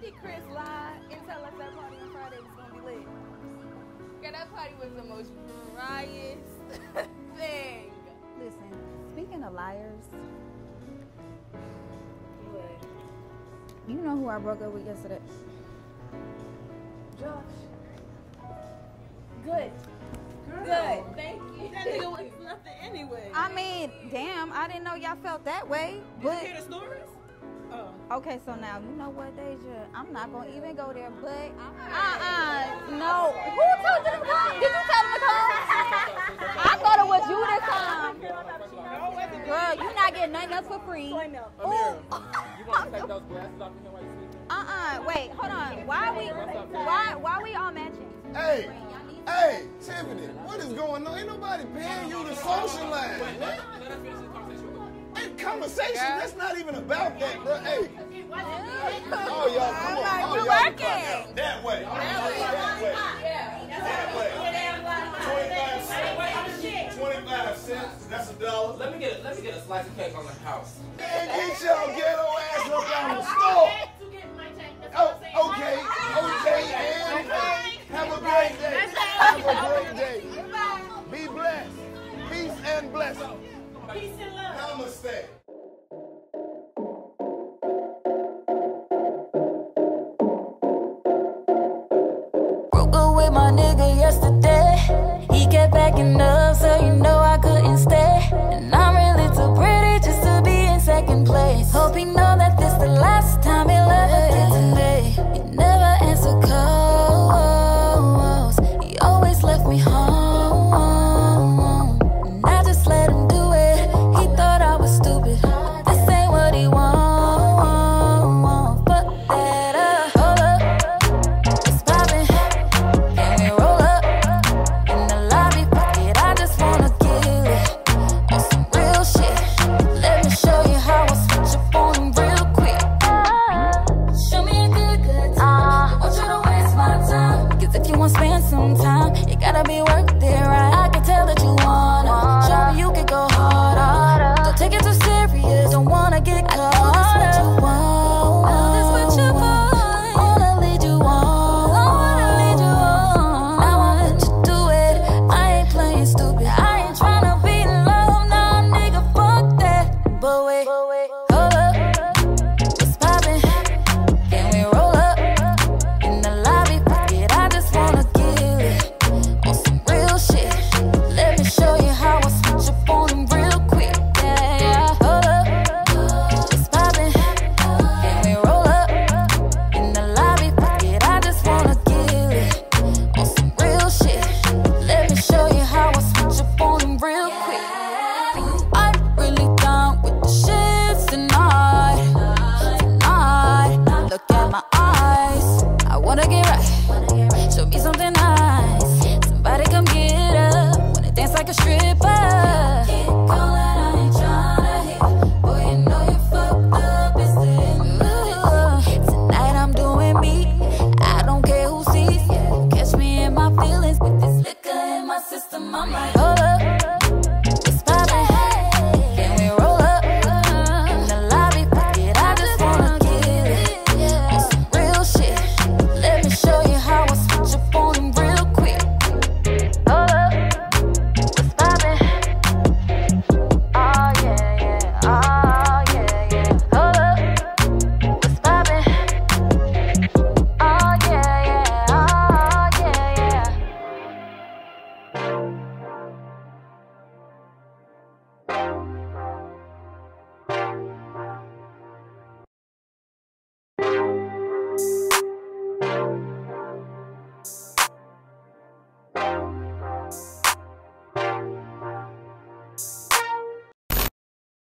did Chris lie and tell us that party on Friday was gonna be lit? Girl, that party was the most driest thing. Listen, speaking of liars, What? you know who I broke up with yesterday? Josh. Good. Good. Thank you. That nigga was nothing anyway. I mean, damn, I didn't know y'all felt that way. Did you But hear the stories? Oh. okay, so now you know what, Deja? I'm not gonna even go there. But uh-uh, no. Who told you to come? Did you tell him to come? I thought it was you to come. No, it wasn't. Girl, you not getting nothing else for free. Soy milk. Ooh. You want to take those glasses off here while you? Uh-uh. Wait, hold on. Why we why why we all matching? Hey, hey, Tiffany, what is going on? Ain't nobody paying you to socialize. Wait, conversation. Hey, that's not even about that, bro. Hey. Oh, y'all, come on. like, oh, we're y'all working. come That way. That way. That way. 25 cents. 25 cents. That's a dollar. Let me get a, let me get a slice of cake on the house. And get y'all ghetto ass up out the store. Kept up, so you know I couldn't stay. And I'm really too pretty just to be in second place. Hope he know that this the last time he'll ever did today. He never answered calls. He always left me home. Gotta be wanna get right. Show me something nice. Somebody come get up. Wanna dance like a stripper. Boy, you know you fucked up. It's the Tonight I'm doing me. I don't care who sees. Catch me in my feelings with this liquor in my system. I'm like, oh.